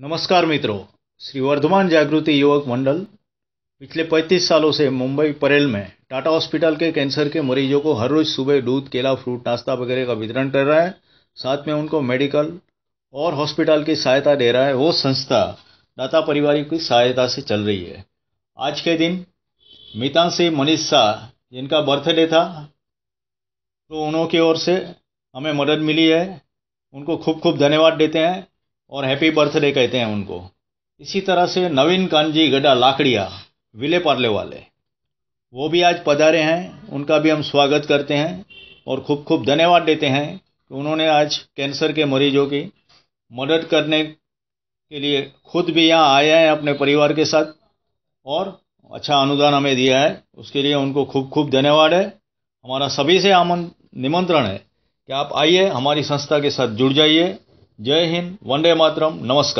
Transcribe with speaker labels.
Speaker 1: नमस्कार मित्रों, श्री वर्धमान जागृति युवक मंडल पिछले 35 सालों से मुंबई परेल में टाटा हॉस्पिटल के कैंसर के मरीजों को हर रोज सुबह दूध, केला, फ्रूट, नाश्ता वगैरह का वितरण कर रहा है। साथ में उनको मेडिकल और हॉस्पिटल की सहायता दे रहा है। वो संस्था दाता परिवार की सहायता से चल रही है। आज के दिन मितान मितांशी मनीष शाह, जिनका बर्थडे था तो उन्हों ओर से हमें मदद मिली है। उनको खूब खूब धन्यवाद देते हैं। और हैप्पी बर्थडे कहते हैं उनको। इसी तरह से नवीन कांजी गड्ढा, लाकड़िया, विले पार्ले वाले, वो भी आज पधारे हैं। उनका भी हम स्वागत करते हैं और खूब खूब धन्यवाद देते हैं कि उन्होंने आज कैंसर के मरीजों की मदद करने के लिए खुद भी यहाँ आए हैं अपने परिवार के साथ और अच्छा अनुदान हमें दिया है। उसके लिए उनको खूब खूब धन्यवाद है। हमारा सभी से आमन निमंत्रण है कि आप आइए, हमारी संस्था के साथ जुड़ जाइए। जय हिंद वंदे मातरम नमस्कार।